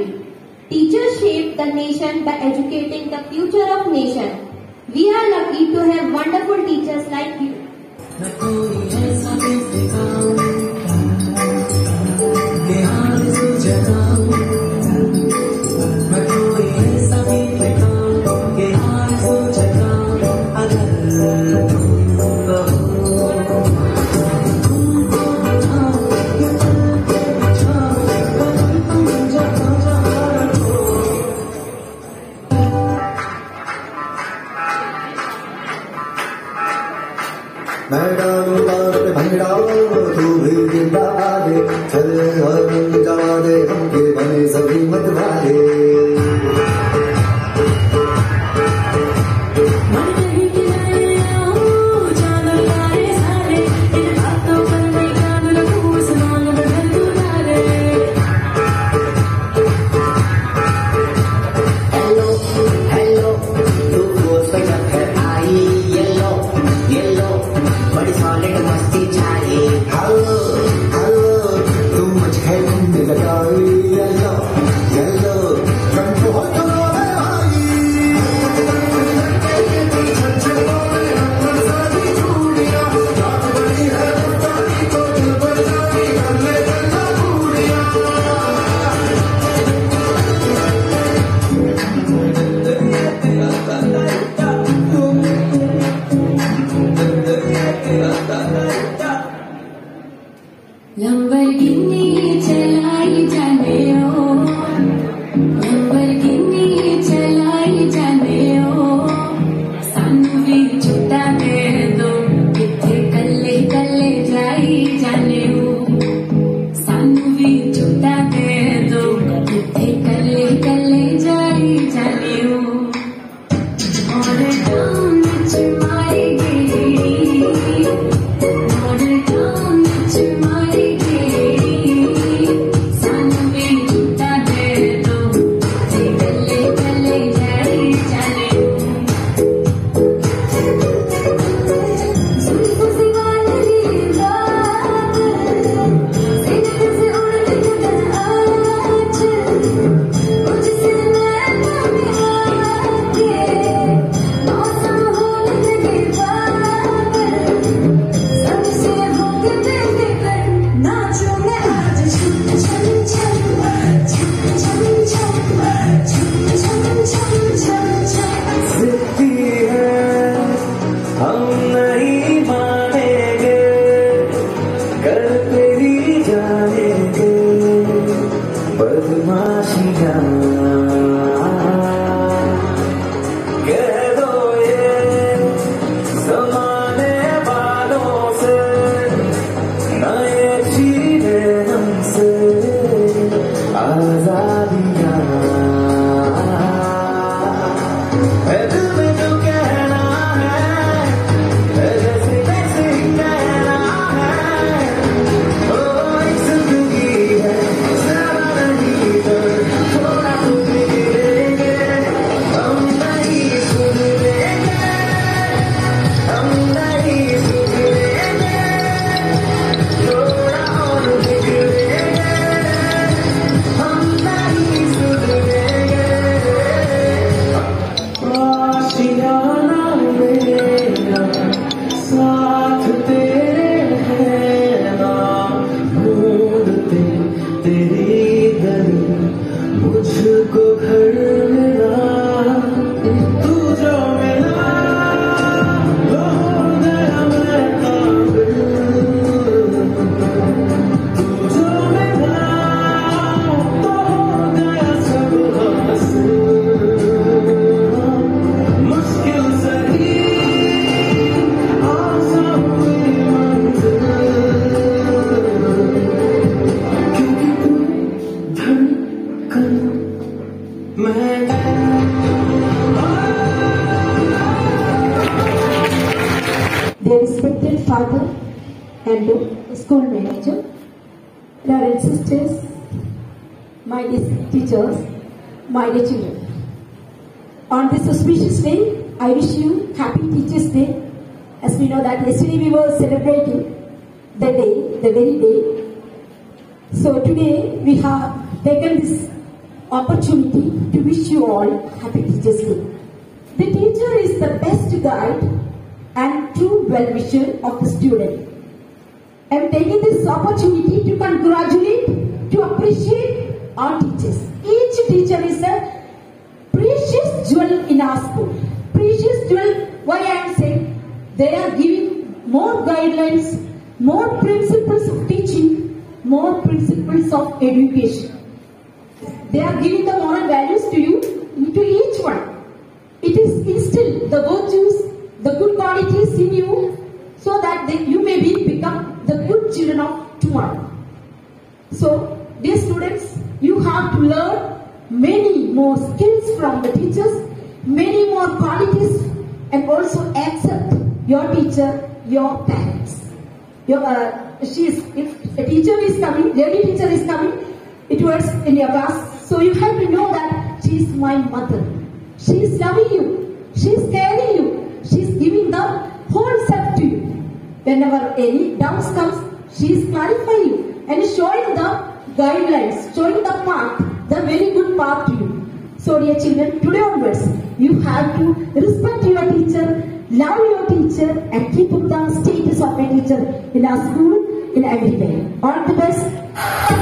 country. Teachers shape the nation by educating the future of nation. We are lucky to have wonderful teachers like you. मैं डालू डाल पे भाई डालो तू भी ज़िंदा दे चल और जवा दे हम के बने सभी मत भागे celebrating the day, the very day. So today we have taken this opportunity to wish you all Happy Teacher's Day. The teacher is the best guide and true well-wisher of the student. I am taking this opportunity to congratulate, to appreciate our teachers. Each teacher is a precious jewel in our school. Precious jewel, why I am saying, they are giving more guidelines, more principles of teaching, more principles of education. They are giving the moral values to you, to each one. It is instilled the virtues, the good qualities in you, so that they, you may be become the good children of tomorrow. So, dear students, you have to learn many more skills from the teachers, many more qualities, and also accept your teacher, your parents. Your, uh, is, if a teacher is coming, lady teacher is coming, it works in your class, so you have to know that she is my mother. She is loving you, she is caring you, she is giving the whole self to you. Whenever any doubts comes, she is clarifying you and showing the guidelines, showing the path, the very good path to you. So dear children, today onwards, you have to respect your teacher, love your teacher and keep in our school, in everywhere. All the best.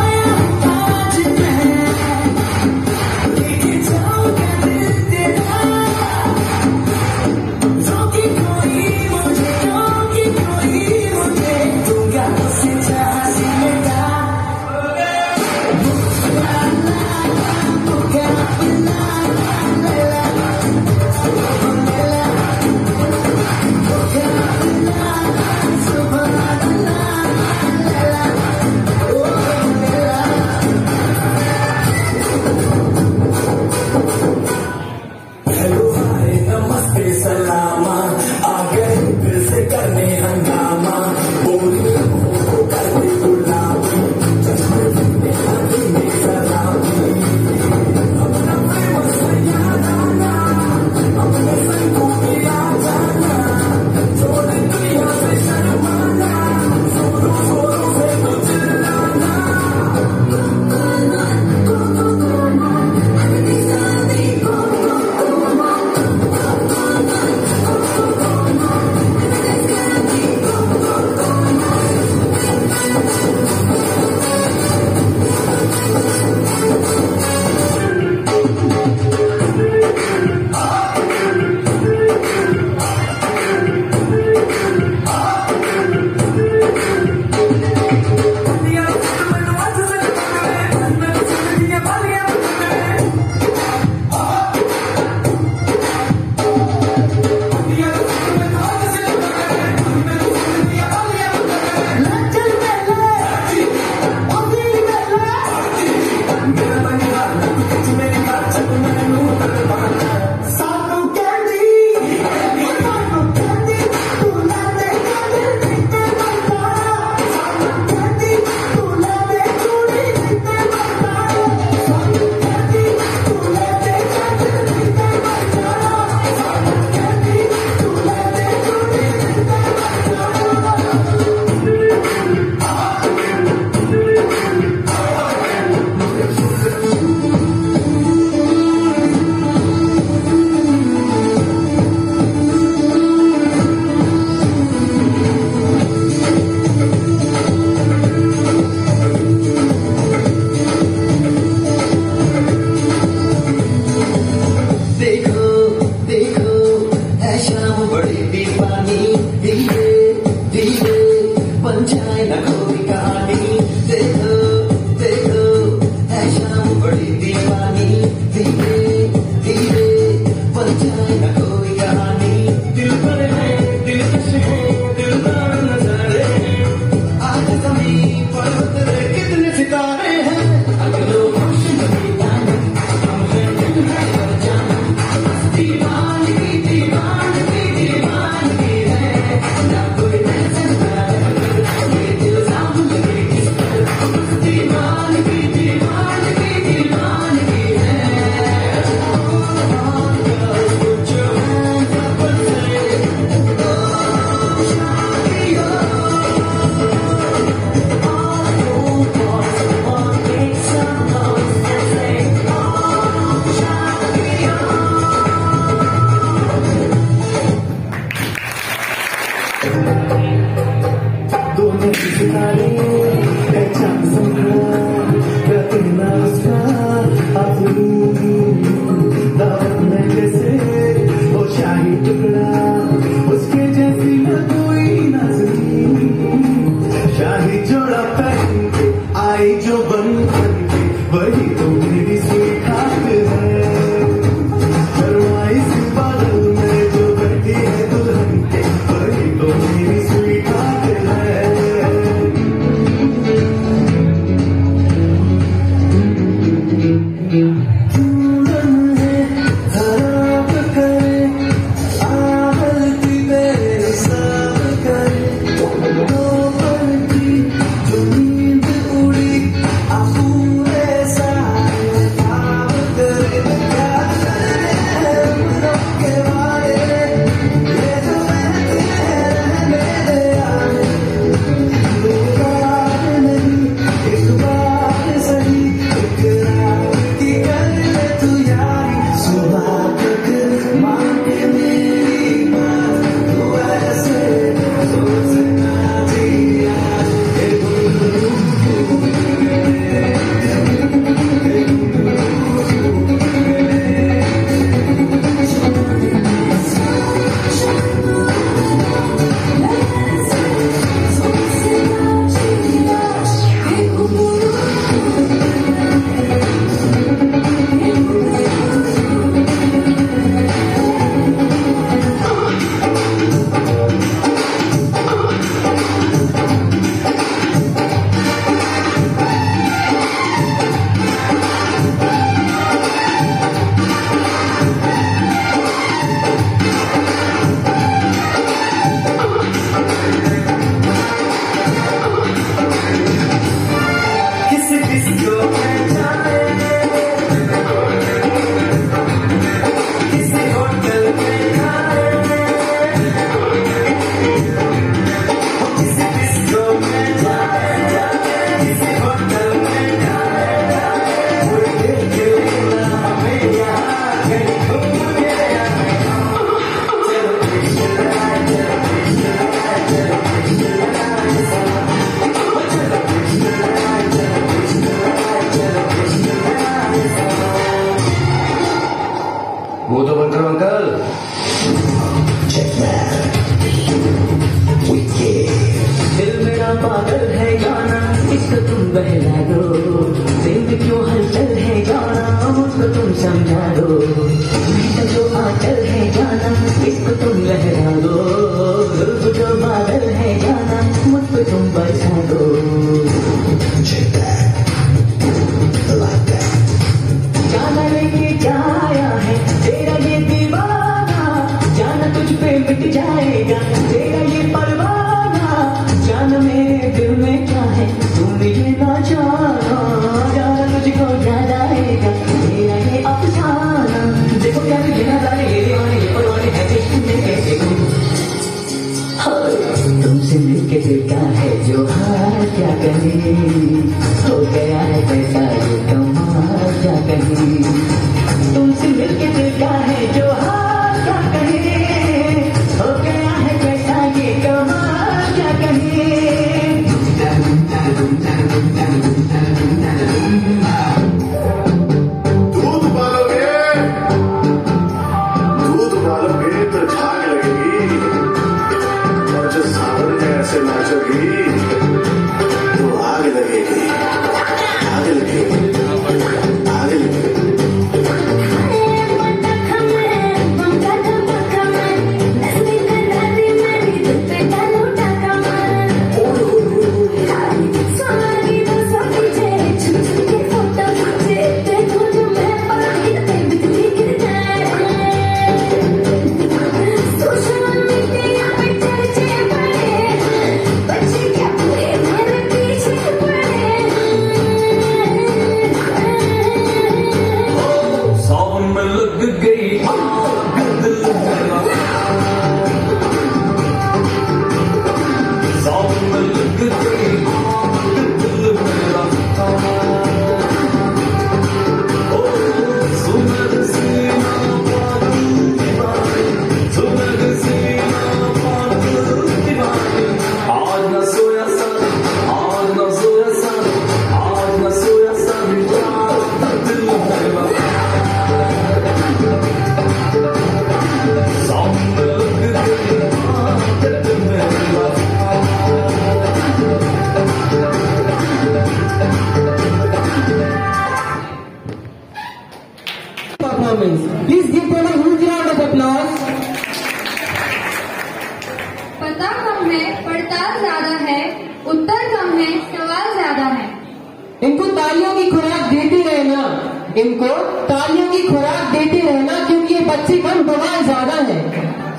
इनको तालियों की खुराक देते रहना क्योंकि ये बच्चे बन बना ज़्यादा है।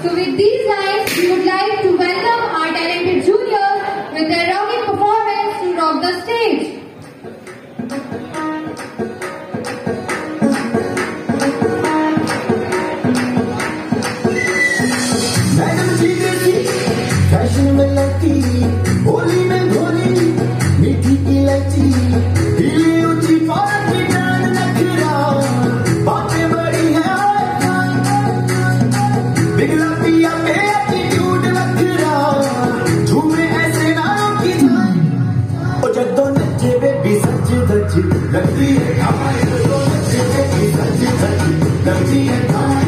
So with these life we would like to welcome our talented junior with rocking performance to rock the stage Let's see it, I'm let's go, let's let's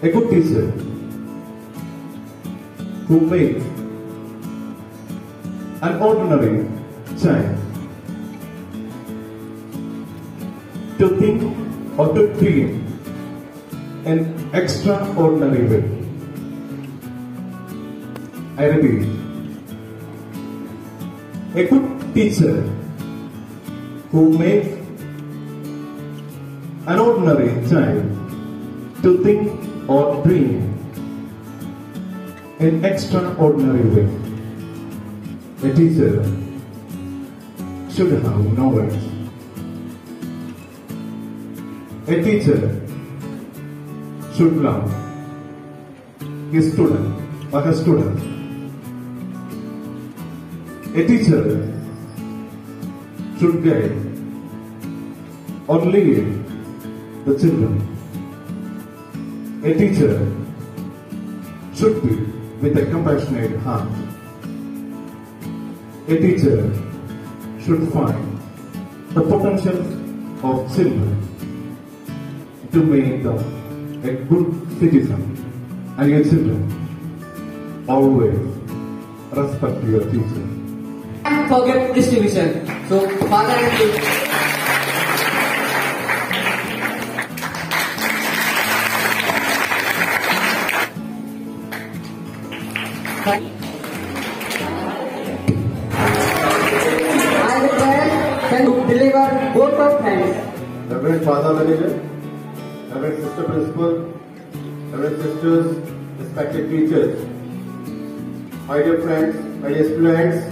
A good teacher who makes an ordinary child. To think or to dream in extraordinary way. I repeat, a good teacher who makes an ordinary child to think or dream in extraordinary way. A teacher should have knowledge. A teacher should love his student or her student. A teacher should guide or lead the children. A teacher should be with a compassionate heart. A teacher should find the potential of children to make them a good citizen and your children always respect your teacher. And forget distribution. So, father and Father Manager, Reverend Sister Principal, Reverend Sisters, respected teachers, my dear friends, my dear students,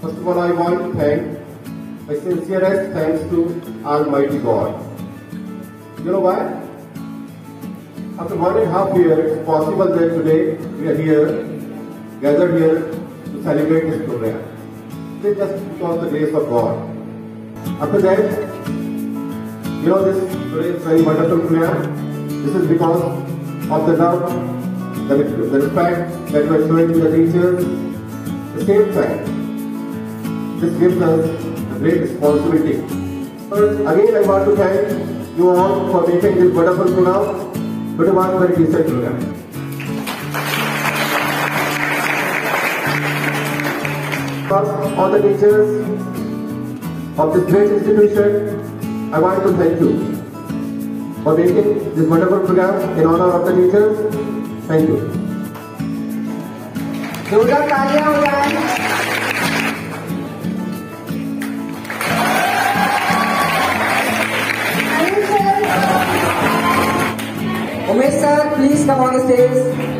first of all I want to thank my sincerest thanks to Almighty God. You know why? After one and a half year, it's possible that today we are here, gathered here to celebrate this program. Is just because of the grace of God. After that, you know, this today is very wonderful program. This is because of the love, the, the respect that we are showing to the teachers. The same time, this gives us a great responsibility. Again, I want to thank you all for making this wonderful program, but one very decent program. All the teachers of this great institution, I want to thank you for making this wonderful program in honor of the teachers. Thank you. जोरदार तालियां हो जाए Thank you, sir. Umesh sir, please